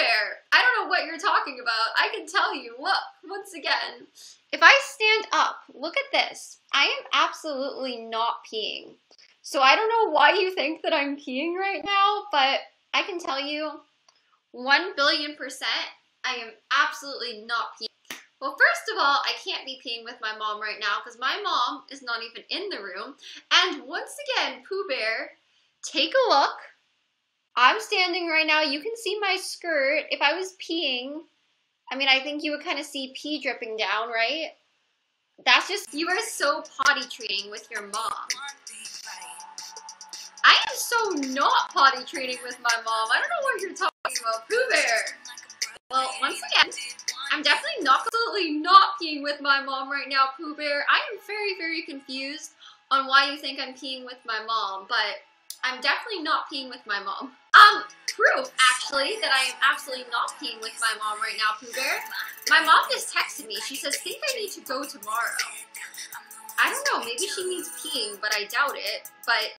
Bear. I don't know what you're talking about. I can tell you. Look, once again. If I stand up, look at this. I am absolutely not peeing. So I don't know why you think that I'm peeing right now, but I can tell you 1 billion percent I am absolutely not peeing. Well, first of all, I can't be peeing with my mom right now because my mom is not even in the room. And once again, Pooh Bear, take a look. I'm standing right now. You can see my skirt. If I was peeing, I mean, I think you would kind of see pee dripping down, right? That's just, you are so potty training with your mom. I am so not potty training with my mom. I don't know what you're talking about, Pooh Bear. Well, once again, I'm definitely not absolutely not peeing with my mom right now, Pooh Bear. I am very, very confused on why you think I'm peeing with my mom, but I'm definitely not peeing with my mom. Um, proof, actually, that I am absolutely not peeing with my mom right now, Pooh Bear. My mom just texted me. She says, think I need to go tomorrow. I don't know, maybe she means peeing, but I doubt it. But